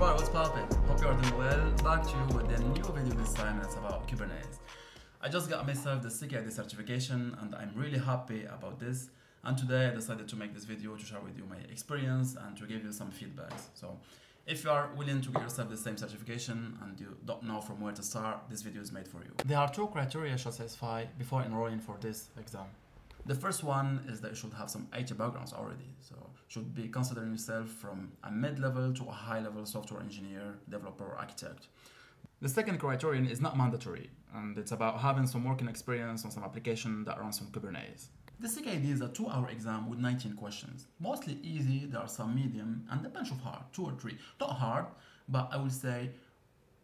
everybody, what's poppin'? Hope you are doing well. Back to you with a new video this time and it's about Kubernetes. I just got myself the CKAD certification and I'm really happy about this. And today I decided to make this video to share with you my experience and to give you some feedbacks. So if you are willing to get yourself the same certification and you don't know from where to start, this video is made for you. There are two criteria you should satisfy before enrolling for this exam. The first one is that you should have some IT backgrounds already. So should be considering yourself from a mid-level to a high-level software engineer, developer, architect. The second criterion is not mandatory, and it's about having some working experience on some application that runs on Kubernetes. The CKAD is a two-hour exam with 19 questions. Mostly easy, there are some medium, and a bunch of hard, two or three. Not hard, but I would say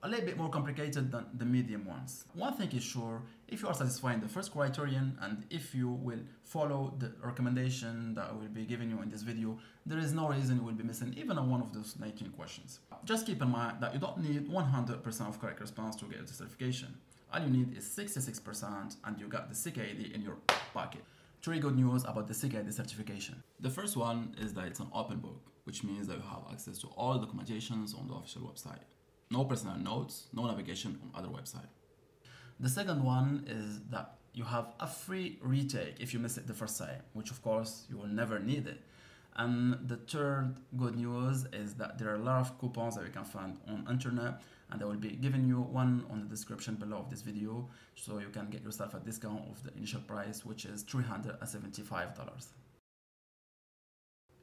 a little bit more complicated than the medium ones. One thing is sure, if you are satisfying the first criterion and if you will follow the recommendation that I will be giving you in this video, there is no reason you will be missing even on one of those 19 questions. Just keep in mind that you don't need 100% of correct response to get the certification. All you need is 66% and you got the CKAD in your pocket. Three good news about the CKAD certification. The first one is that it's an open book, which means that you have access to all documentations on the official website no personal notes, no navigation on other website. The second one is that you have a free retake if you miss it the first time, which of course you will never need it. And the third good news is that there are a lot of coupons that you can find on internet and I will be giving you one on the description below of this video so you can get yourself a discount of the initial price which is $375.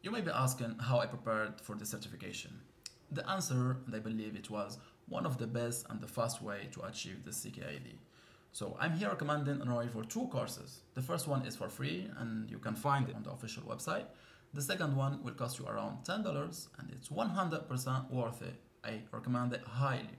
You may be asking how I prepared for the certification. The answer, and I believe it was one of the best and the fast way to achieve the CKAD. So I'm here recommending enrolling for two courses. The first one is for free and you can find it on the official website. The second one will cost you around $10 and it's 100% worth it. I recommend it highly.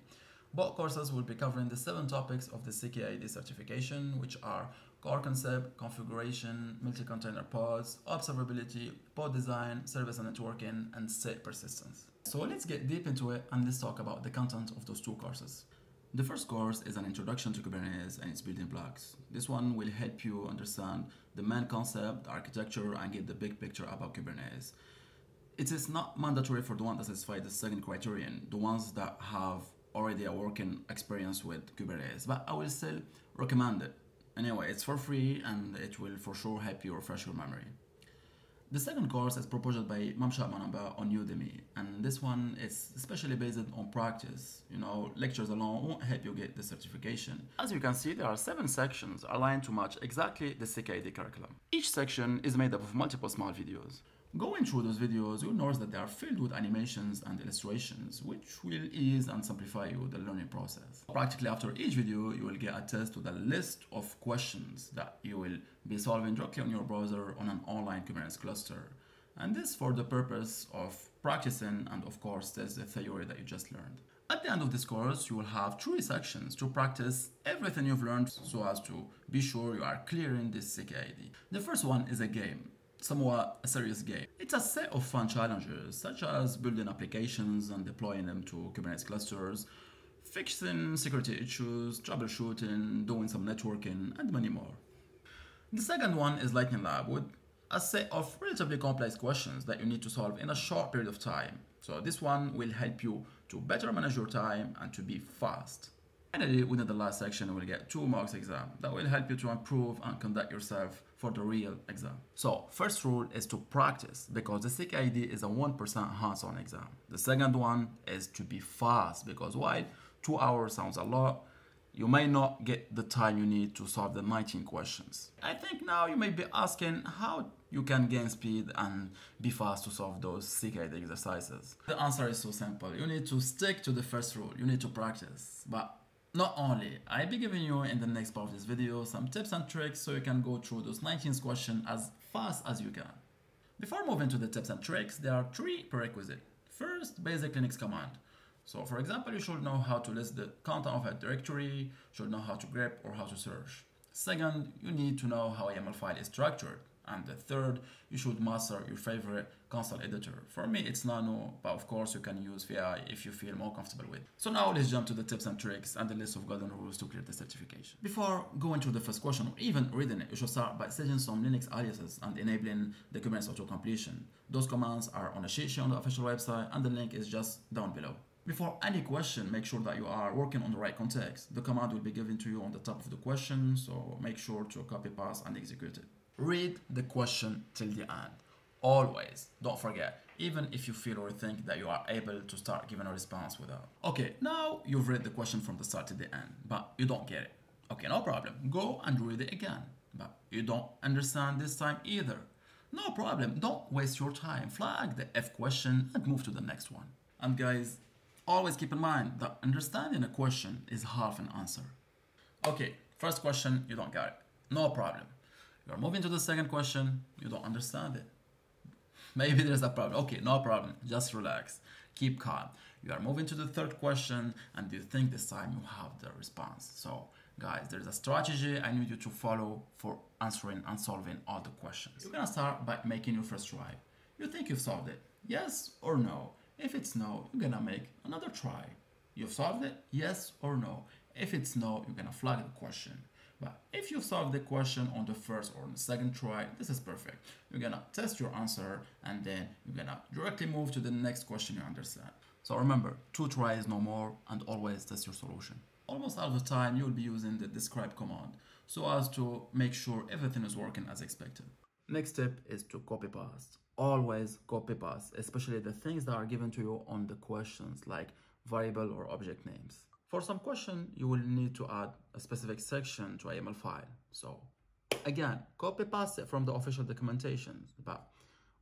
Both courses will be covering the seven topics of the CKAD certification, which are core concept, configuration, multi-container pods, observability, pod design, service and networking, and state persistence. So let's get deep into it and let's talk about the content of those two courses. The first course is an introduction to Kubernetes and its building blocks. This one will help you understand the main concept, the architecture, and get the big picture about Kubernetes. It is not mandatory for the ones that satisfy the second criterion, the ones that have already a working experience with Kubernetes, but I will still recommend it. Anyway, it's for free and it will for sure help you refresh your memory. The second course is proposed by Mumshad Mannambeth on Udemy, and this one is especially based on practice. You know, lectures alone won't help you get the certification. As you can see, there are seven sections aligned to match exactly the CKAD curriculum. Each section is made up of multiple small videos. Going through those videos, you'll notice that they are filled with animations and illustrations, which will ease and simplify you the learning process. Practically after each video, you will get a test with a list of questions that you will be solving directly on your browser on an online Kubernetes cluster. And this for the purpose of practicing and of course test the theory that you just learned. At the end of this course, you will have three sections to practice everything you've learned so as to be sure you are clearing this CKAD. The first one is a game somewhat a serious game. It's a set of fun challenges, such as building applications and deploying them to Kubernetes clusters, fixing security issues, troubleshooting, doing some networking, and many more. The second one is Lightning Lab with a set of relatively complex questions that you need to solve in a short period of time. So this one will help you to better manage your time and to be fast. Finally, within the last section, will get two marks exam that will help you to improve and conduct yourself for the real exam. So, first rule is to practice because the CKAD is a 1% hands-on exam. The second one is to be fast because while two hours sounds a lot, you may not get the time you need to solve the 19 questions. I think now you may be asking how you can gain speed and be fast to solve those CKAD exercises. The answer is so simple. You need to stick to the first rule. You need to practice. But not only, I'll be giving you in the next part of this video some tips and tricks so you can go through those 19 questions as fast as you can. Before moving to the tips and tricks, there are three prerequisites. First, basic Linux command. So for example, you should know how to list the content of a directory, should know how to grep or how to search. Second, you need to know how a YAML file is structured. And the third, you should master your favorite console editor. For me, it's Nano, but of course you can use VI if you feel more comfortable with. So now let's jump to the tips and tricks and the list of golden rules to clear the certification. Before going to the first question or even reading it, you should start by setting some Linux aliases and enabling the Kubernetes auto completion. Those commands are on a sheet on the official website and the link is just down below. Before any question, make sure that you are working on the right context. The command will be given to you on the top of the question, so make sure to copy paste and execute it. Read the question till the end. Always, don't forget, even if you feel or think that you are able to start giving a response without. Okay, now you've read the question from the start to the end, but you don't get it. Okay, no problem. Go and read it again, but you don't understand this time either. No problem, don't waste your time. Flag the F question and move to the next one. And guys, always keep in mind that understanding a question is half an answer. Okay, first question, you don't get it. No problem. You're moving to the second question, you don't understand it. Maybe there's a problem. Okay, no problem. Just relax. Keep calm. You are moving to the third question and you think this time you have the response. So guys, there's a strategy I need you to follow for answering and solving all the questions. You're gonna start by making your first try. You think you've solved it, yes or no? If it's no, you're gonna make another try. You've solved it, yes or no? If it's no, you're gonna flag the question. But if you solve the question on the first or the second try, this is perfect. You're gonna test your answer and then you're gonna directly move to the next question you understand. So remember, two tries no more and always test your solution. Almost all the time you will be using the describe command so as to make sure everything is working as expected. Next step is to copy paste. Always copy paste, especially the things that are given to you on the questions like variable or object names. For some question, you will need to add a specific section to YAML file. So again, copy paste it from the official documentation, but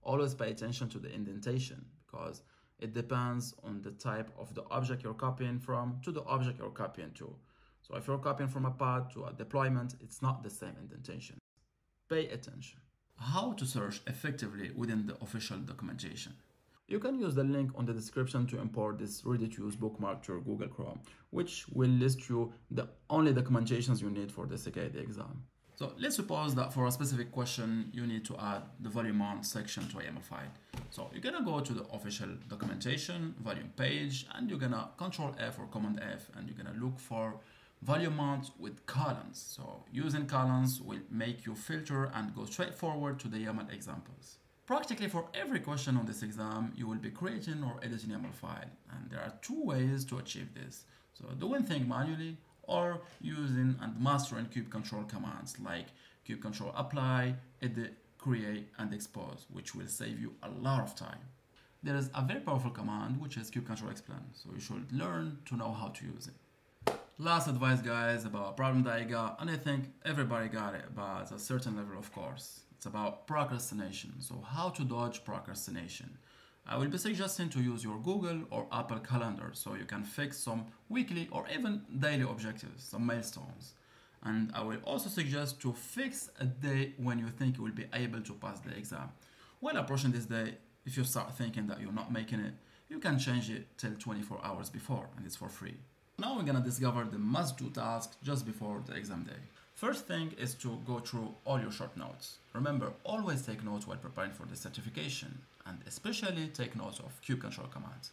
always pay attention to the indentation because it depends on the type of the object you're copying from to the object you're copying to. So if you're copying from a pod to a deployment, it's not the same indentation. Pay attention. How to search effectively within the official documentation. You can use the link on the description to import this ready-to-use bookmark to your Google Chrome, which will list you the only documentations you need for the CKAD exam. So let's suppose that for a specific question, you need to add the volume mount section to a YAML file. So you're gonna go to the official documentation, volume page, and you're gonna control F or command F, and you're gonna look for volume mount with columns. So using columns will make you filter and go straight forward to the YAML examples. Practically for every question on this exam, you will be creating or editing a YAML file. And there are two ways to achieve this. So doing things manually or using and mastering kubectl commands like kubectl apply, edit, create, and expose, which will save you a lot of time. There is a very powerful command, which is kubectl explain. So you should learn to know how to use it. Last advice, guys, about a problem that I got, and I think everybody got it, but a certain level, of course. It's about procrastination. So how to dodge procrastination. I will be suggesting to use your Google or Apple Calendar so you can fix some weekly or even daily objectives, some milestones. And I will also suggest to fix a day when you think you will be able to pass the exam. While approaching this day, if you start thinking that you're not making it, you can change it till 24 hours before and it's for free. Now we're gonna discover the must-do tasks just before the exam day. First thing is to go through all your short notes. Remember, always take notes while preparing for the certification, and especially take notes of kubectl commands.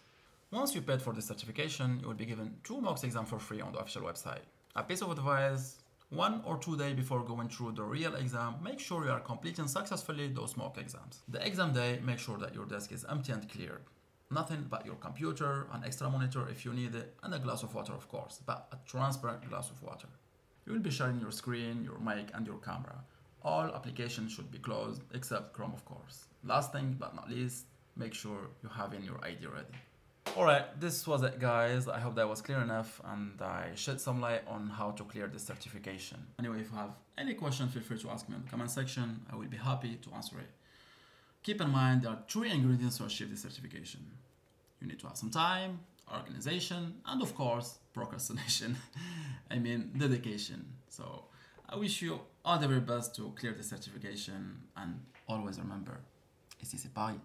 Once you paid for the certification, you will be given two mock exams for free on the official website. A piece of advice, one or two days before going through the real exam, make sure you are completing successfully those mock exams. The exam day, make sure that your desk is empty and cleared. Nothing but your computer, an extra monitor if you need it, and a glass of water of course, but a transparent glass of water. You will be sharing your screen, your mic, and your camera. All applications should be closed except Chrome, of course. Last thing but not least, make sure you have in your ID ready. Alright, this was it guys. I hope that was clear enough and I shed some light on how to clear this certification. Anyway, if you have any question, feel free to ask me in the comment section. I will be happy to answer it. Keep in mind there are three ingredients to achieve this certification. You need to have some time, organization, and of course, procrastination. I mean, dedication. So I wish you all the very best to clear the certification and always remember, it's easy pie.